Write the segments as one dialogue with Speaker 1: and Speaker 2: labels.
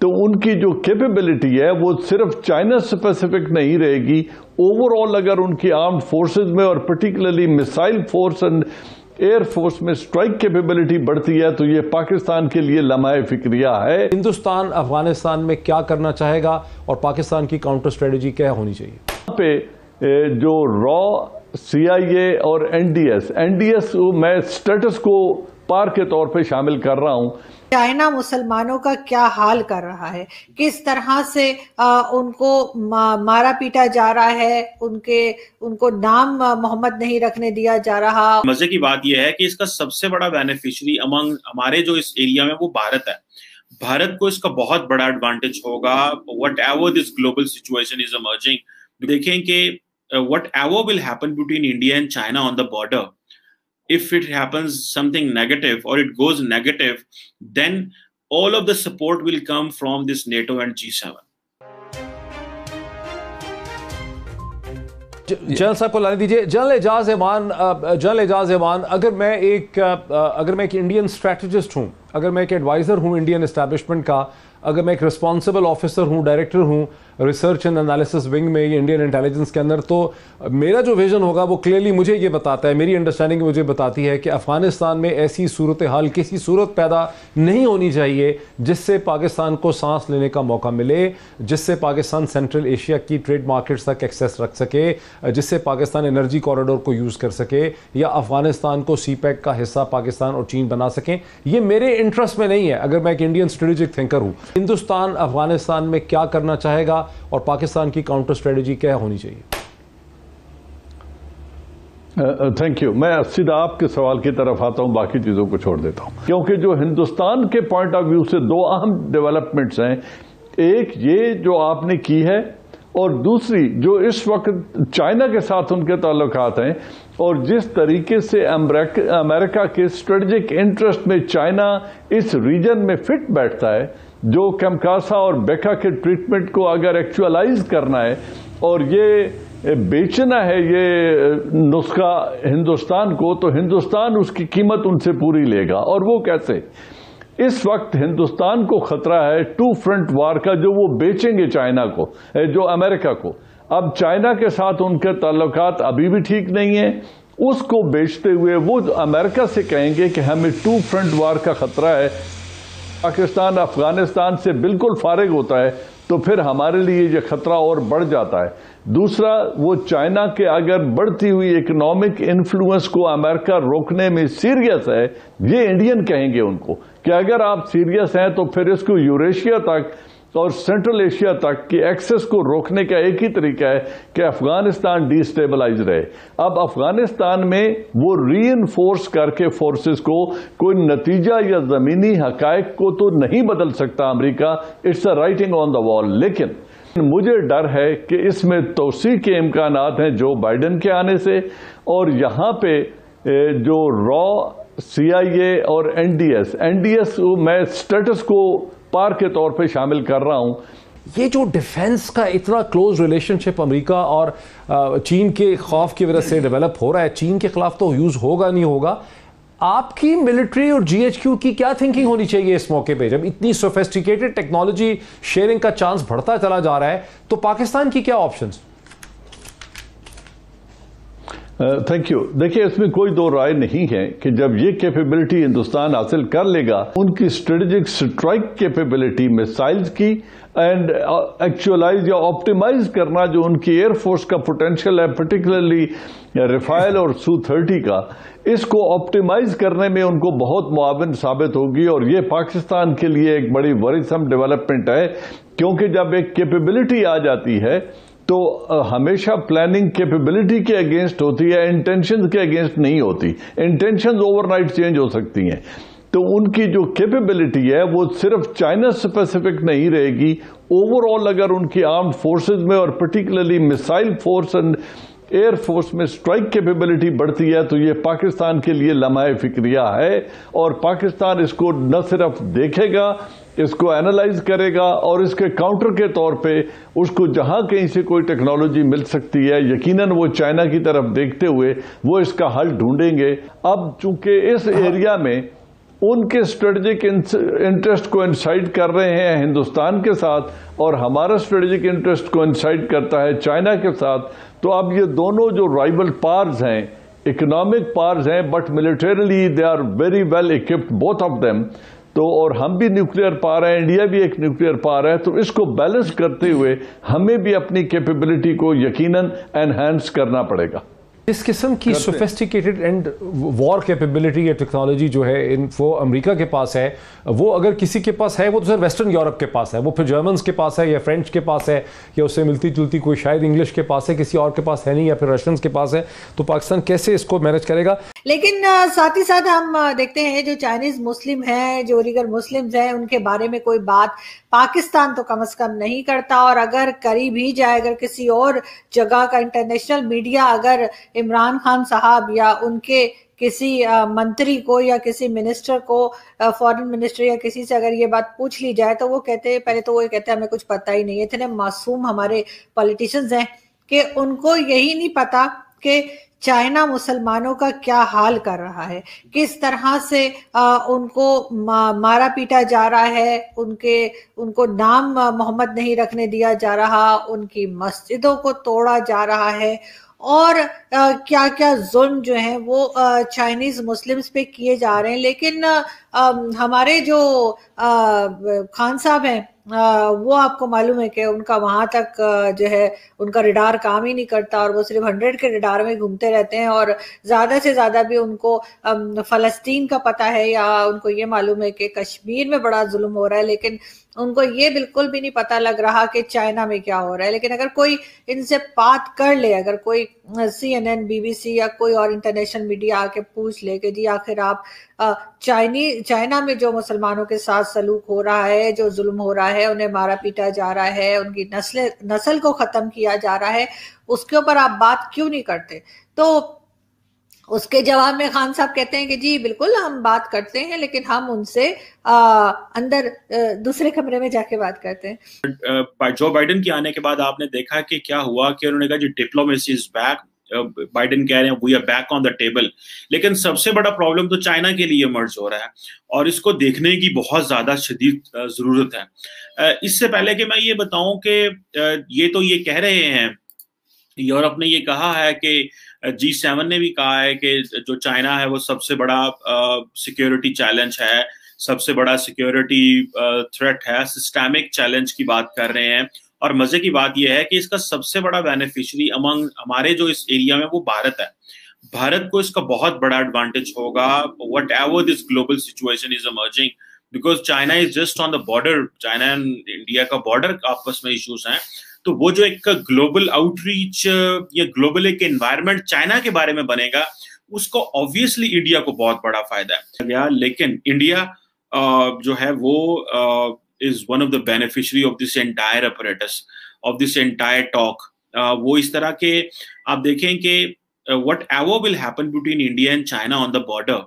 Speaker 1: तो उनकी जो कैपेबिलिटी है वो सिर्फ़ चाइना स्पेसिफिक नहीं रहेगी। ओवरऑल अगर उनकी आर्म्ड फोर्सेस में और particularly missile force and air force में स्ट्राइक कैपेबिलिटी बढ़ती है तो ये पाकिस्तान के लिए लम्हाए फिक्रिया है।
Speaker 2: हिंदुस्तान अफ़गानिस्तान में क्या करना चाहेगा और पाकिस्तान की काउंटर स्ट्रेटेजी क्या होनी चाहिए?
Speaker 1: पे जो रॉ सीआईए और एन एनडीएस एनडीएस मैं स्टेटस को पार के तौर पे शामिल कर रहा हूँ।
Speaker 3: चाइना मुसलमानों का क्या हाल कर रहा है? किस तरह से आ, उनको मा, मारा पीटा जा रहा है? उनके उनको नाम मोहम्मद नहीं रखने दिया जा रहा।
Speaker 4: मज़े की बात यह है कि इसका सबसे बड़ा बेनिफिशियरी अमंग हमारे जो इस एरिया में वो भारत है। भारत को इसका बहुत बड़ा एडवांटेज होगा। Whatever this global situation is emerging देखें कि whatever will happen between India and China on the border if it happens something negative or it goes negative, then all of the support will come from this NATO and G7.
Speaker 2: General साहब को लाने दीजिए general Ejaz Iman general Ejaz Iman अगर मैं एक अगर मैं एक इंडियन स्ट्रेटजिस्ट हूँ अगर मैं एक एडवाइज़र हूँ इंडियन इस्टेब्लिशमेंट का अगर मैं एक रिस्पॉन्सिबल ऑफिसर हूँ डायरेक्टर हूँ रिसर्च एंड एनालिसिस विंग में इंडियन इंटेलिजेंस के अंदर तो मेरा जो विजन होगा, वो क्लियरली मुझे ये बताता है, मेरी अंडरस्टैंडिंग मुझे बताती है कि अफ़गानिस्तान में ऐसी सूरत हाल किसी सूरत पैदा नहीं होनी चाहिए, जिससे पाकिस्तान को सांस लेने का मौका मिले, जिससे पाकिस्तान सेंट्रल एशिया की ट्रेड मार्केट्स तक एक्सेस रख सके, जिससे पाकिस्तान एनर्जी कॉरिडोर को यूज़ कर सके, या अफ़गानिस्तान को सी पैक का हिस्सा पाकिस्तान और चीन बना सकें। ये मेरे इंटरेस्ट में नहीं है। अगर मैं एक इंडियन स्ट्रेटेजिक थिंकर हूँ, हिंदुस्तान अफ़गानिस्तान में क्या करना चाहेगा और पाकिस्तान की काउंटर स्ट्रेटजी क्या होनी चाहिए?
Speaker 1: थैंक uh, यू uh, मैं सीधा आपके सवाल की तरफ़ आता हूँ बाकी चीज़ों को छोड़ देता हूँ। क्योंकि जो हिंदुस्तान के पॉइंट ऑफ़ व्यू से दो अहम डेवलपमेंट्स हैं। एक ये जो आपने की है और दूसरी जो इस वक्त चाइना के साथ उनके ताल्लुकात हैं और जिस तरीके से अमेरिका के स्ट्रेटजिक इंटरेस्ट में चाइना इस रीजन में फिट बैठता है जो कमकासा और बेका के ट्रीटमेंट को अगर एक्चुअलाइज करना है, और ये बेचना है, ये नुस्खा हिंदुस्तान को तो हिंदुस्तान उसकी कीमत उनसे पूरी लेगा। और वो कैसे? इस वक्त हिंदुस्तान को खतरा है टू फ्रंट वार का, जो वो बेचेंगे चाइना को जो अमेरिका को। अब चाइना के साथ उनके ताल्लुकात अभी भी ठीक नहीं है। उसको बेचते हुए वो अमेरिका से कहेंगे कि हमें टू फ्रंट वार का खतरा है। पाकिस्तान, अफ़गानिस्तान से बिल्कुल फारिग होता है तो फिर हमारे लिए ये खतरा और बढ़ जाता है। दूसरा, वो चाइना के अगर बढ़ती हुई इकोनॉमिक इन्फ्लुएंस को अमेरिका रोकने में सीरियस है। ये इंडियन कहेंगे उनको कि अगर आप सीरियस हैं तो फिर इसको यूरेशिया तक और सेंट्रल एशिया तक की एक्सेस को रोकने का एक ही तरीका है कि अफ़गानिस्तान डिस्टेबलाइज रहे। अब अफ़गानिस्तान में वो री करके फोर्सेस को कोई नतीजा या जमीनी हकायक को तो नहीं बदल सकता America. It's a writing on the wall लेकिन मुझे डर है कि इसमें तोसी के इम्कान हैं जो बाइडन के आने से। और यहाँ पे जो रॉ सीआईए और एन एनडीएस एनडीएस मैं स्टेटस को पार के तौर पे शामिल कर रहा हूँ।
Speaker 2: ये जो डिफेंस का इतना क्लोज रिलेशनशिप अमेरिका और चीन के खौफ की वजह से डेवलप हो रहा है, चीन के खिलाफ तो यूज़ होगा नहीं होगा। आपकी मिलिट्री और जीएचक्यू की क्या थिंकिंग होनी चाहिए इस मौके पे? जब इतनी सोफेस्टिकेटेड टेक्नोलॉजी शेयरिंग का चांस बढ़ता चला जा रहा है तो पाकिस्तान की क्या ऑप्शंस
Speaker 1: थैंक यू देखिए, इसमें कोई दो राय नहीं है कि जब ये कैपेबिलिटी हिंदुस्तान हासिल कर लेगा, उनकी स्ट्रेटेजिक स्ट्राइक कैपेबिलिटी मिसाइल्स की एंड एक्चुअलाइज या ऑप्टिमाइज करना जो उनकी एयरफोर्स का पोटेंशियल है पर्टिकुलरली रिफाइल और सू थर्टी का, इसको ऑप्टिमाइज करने में उनको बहुत मुआवन साबित होगी और ये पाकिस्तान के लिए एक बड़ी वरिसम डेवलपमेंट है, क्योंकि जब एक कैपेबिलिटी आ जाती है तो हमेशा प्लानिंग कैपेबिलिटी के अगेंस्ट होती है इंटेंशन के अगेंस्ट नहीं होती। इंटेंशन ओवरनाइट चेंज हो सकती हैं। तो उनकी जो कैपेबिलिटी है, वो सिर्फ़ चाइना स्पेसिफिक नहीं रहेगी। ओवरऑल अगर उनकी आर्म्ड फोर्सेस में और particularly missile force and air force में स्ट्राइक कैपेबिलिटी बढ़ती है तो ये पाकिस्तान के लिए लम्हा फिक्रिया है। और पाकिस्तान इसको न सिर्फ़ देखेगा इसको एनालाइज करेगा और इसके काउंटर के तौर पे उसको जहाँ कहीं से कोई टेक्नोलॉजी मिल सकती है यकीनन वो चाइना की तरफ़ देखते हुए वो इसका हल ढूंढेंगे। अब चूँकि इस एरिया में उनके स्ट्रेटेजिक इंटरेस्ट को इंसाइड कर रहे हैं हिंदुस्तान के साथ और हमारा स्ट्रेटेजिक इंटरेस्ट को इंसाइड करता है चाइना के साथ तो अब ये दोनों जो राइवल पार्स हैं इकोनॉमिक पार्स हैं but militarily they are very well equipped both of them तो और हम भी न्यूक्लियर पार है इंडिया भी एक न्यूक्लियर पार है तो इसको बैलेंस करते हुए हमें भी अपनी कैपेबिलिटी को यकीनन एनहेंस करना पड़ेगा।
Speaker 2: इस किस्म की सोफेस्टिकेटेड एंड वॉर कैपेबिलिटी या टेक्नोलॉजी जो है इन वो अमेरिका के पास है वो अगर किसी के पास है वो तो सर वेस्टर्न यूरोप के पास है वो फिर जर्मन्स के पास है या फ्रेंच के पास है या उससे मिलती जुलती कोई शायद इंग्लिश के पास है किसी और के पास है नहीं या फिर रशियंस के पास है तो पाकिस्तान कैसे इसको मैनेज करेगा?
Speaker 3: लेकिन साथ ही साथ हम देखते हैं जो चाइनीज़ मुस्लिम हैं जो रीगर मुस्लिम हैं उनके बारे में कोई बात पाकिस्तान तो कम से कम नहीं करता और अगर करी भी जाए, अगर किसी और जगह का इंटरनेशनल मीडिया अगर इमरान खान साहब या उनके किसी मंत्री को या किसी मिनिस्टर को फॉरेन मिनिस्टर या किसी से अगर ये बात पूछ ली जाए तो वो कहते हैं, पहले तो वो कहते हैं, हमें कुछ पता ही नहीं है। इतने मासूम हमारे पॉलिटिशियंस हैं कि उनको यही नहीं पता कि चाइना मुसलमानों का क्या हाल कर रहा है? किस तरह से आ, उनको मा, मारा पीटा जा रहा है? उनके उनको नाम मोहम्मद नहीं रखने दिया जा रहा उनकी मस्जिदों को तोड़ा जा रहा है? और आ, क्या क्या जुल्म जो है वो चाइनीज़ मुस्लिम्स पे किए जा रहे हैं? लेकिन हमारे जो खान साहब हैं वो आपको मालूम है कि उनका वहाँ तक जो है, उनका रिडार काम ही नहीं करता और वो सिर्फ़ हंड्रेड के रिडार में घूमते रहते हैं और ज़्यादा से ज़्यादा भी उनको फलस्तीन का पता है या उनको ये मालूम है कि कश्मीर में बड़ा जुल्म हो रहा है, लेकिन उनको ये बिल्कुल भी नहीं पता लग रहा कि चाइना में क्या हो रहा है। लेकिन अगर कोई इनसे बात कर ले, अगर कोई सी एन एन बीबीसी या कोई और इंटरनेशनल मीडिया आके पूछ ले कि जी आखिर आप चाइनी चाइना में जो मुसलमानों के साथ सलूक हो रहा है जो जुल्म हो रहा है उन्हें मारा पीटा जा रहा है उनकी नस्ल नस्ल को खत्म किया जा रहा है उसके ऊपर आप बात क्यों नहीं करते? तो उसके जवाब में खान साहब कहते हैं कि जी बिल्कुल हम बात करते हैं लेकिन हम उनसे आ, अंदर दूसरे कमरे में जाके बात करते
Speaker 4: हैं। जो बाइडेन के आने के बाद आपने देखा कि क्या हुआ कि उन्होंने कहा जी डिप्लोमेसी इज़ बैक बाइडेन कह रहे हैं we are back on the table लेकिन सबसे बड़ा प्रॉब्लम तो चाइना के लिए मर्ज हो रहा है और इसको देखने की बहुत ज़्यादा शदीद ज़रूरत है। इससे पहले कि मैं ये बताऊँ कि ये तो ये कह रहे हैं, यूरोप ने ये कहा है कि जी सेवन ने भी कहा है कि जो चाइना है वो सबसे बड़ा सिक्योरिटी चैलेंज है, सबसे बड़ा सिक्योरिटी थ्रेट है सिस्टमिक चैलेंज की बात कर रहे हैं। और मज़े की बात यह है कि इसका सबसे बड़ा बेनिफिशियरी अमंग हमारे जो इस एरिया में वो भारत है। भारत को इसका बहुत बड़ा एडवांटेज होगा। Whatever this global situation is emerging because China is just on the border China and India का बॉर्डर आपस में इश्यूज़ हैं। तो वो जो एक ग्लोबल आउटरीच या ग्लोबल एक एनवायरमेंट चाइना के बारे में बनेगा, उसको ऑब्वियसली इंडिया को बहुत बड़ा फ़ायदा है। लेकिन इंडिया जो है वो is one of the beneficiary of this entire apparatus of this entire talk वो इस तरह के, आप देखें कि whatever will happen between India and China on the border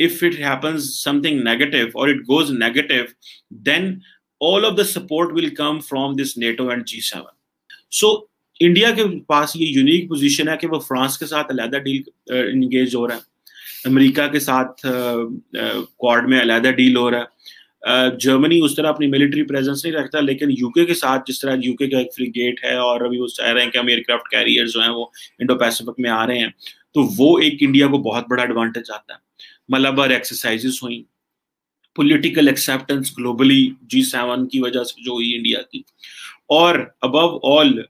Speaker 4: if it happens something negative or it goes negative, then all of the support will come from this NATO and G7. So India के पास ये unique position है कि वो France के साथ अलहदा deal engage हो रहा है। अमेरिका के साथ क्वाड में अलहदा डील हो रहा है। जर्मनी उस तरह अपनी मिलिट्री प्रेजेंस नहीं रखता, लेकिन यूके के साथ जिस तरह यूके का एक फ्रीगेट है और अभी वो चाह रहे हैं कि हम एयरक्राफ्ट कैरियर जो हैं वो इंडो पैसिफिक में आ रहे हैं तो वो एक इंडिया को बहुत बड़ा एडवांटेज आता है। मलाबार एक्सरसाइजेस हुई political acceptance globally G seven की वजह से जो हुई इंडिया की। और अबव ऑल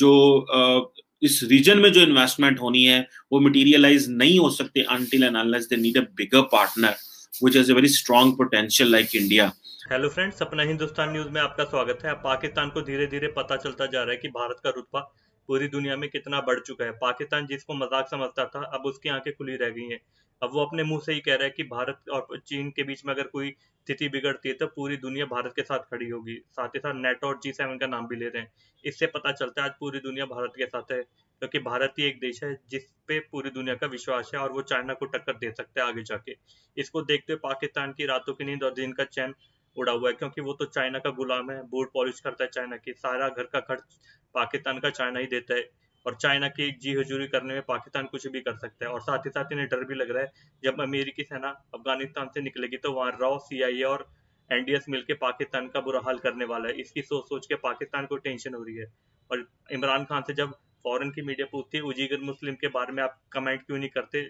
Speaker 4: जो इस रीजन में जो इन्वेस्टमेंट होनी है, वो मटेरियलाइज नहीं हो सकते until and unless they need a bigger partner which has a very strong potential like India.
Speaker 5: Hello friends अपना हिंदुस्तान न्यूज़ में आपका स्वागत है। पाकिस्तान को धीरे धीरे पता चलता जा रहा है कि भारत का रुतबा पूरी दुनिया में कितना बढ़ चुका है। पाकिस्तान जिसको मज़ाक समझता था, अब उसकी आँखें खुली रह गई हैं। अब वो अपने मुँह से ही कह रहा है कि भारत और चीन के बीच में अगर कोई स्थिति बिगड़ती है तो पूरी दुनिया भारत के साथ खड़ी होगी। साथ ही साथ नेटो और जी सेवन का नाम भी ले रहे हैं। इससे पता चलता है आज पूरी दुनिया भारत के साथ है, क्योंकि तो भारत ही एक देश है जिस पे पूरी दुनिया का विश्वास है और वो चाइना को टक्कर दे सकता है आगे जाके। इसको देखते हुए पाकिस्तान की रातों की नींद और दिन का चैन उड़ा हुआ है, क्योंकि वो तो चाइना का गुलाम है, बोर्ड पॉलिश करता है चाइना की, सारा घर का खर्च पाकिस्तान का चाइना ही देता है। और चाइना की जी हजूरी करने में पाकिस्तान कुछ भी कर सकता है। और साथ ही साथ इन्हें डर भी लग रहा है, जब अमेरिकी सेना अफ़गानिस्तान से निकलेगी तो वहाँ रॉ सी और एनडीएस मिलकर पाकिस्तान का बुरा हाल करने वाला है। इसकी सोच सोच के पाकिस्तान को टेंशन हो रही है। और इमरान खान से जब फॉरन की मीडिया पूछती है, उजीगर मुस्लिम के बारे में आप कमेंट क्यों नहीं करते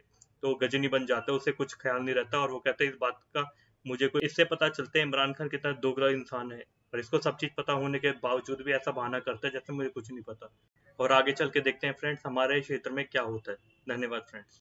Speaker 5: तो गजनी बन जाता है, उसे कुछ ख्याल नहीं रहता और वो कहते हैं, इस बात का मुझे कोई इससे पता चलता है, इमरान खान कितना दोगला इंसान है। और इसको सब चीज़ पता होने के बावजूद भी ऐसा बहाना करता है, जैसे मुझे कुछ नहीं पता। और आगे चल के देखते हैं फ्रेंड्स हमारे क्षेत्र में क्या होता है। धन्यवाद फ्रेंड्स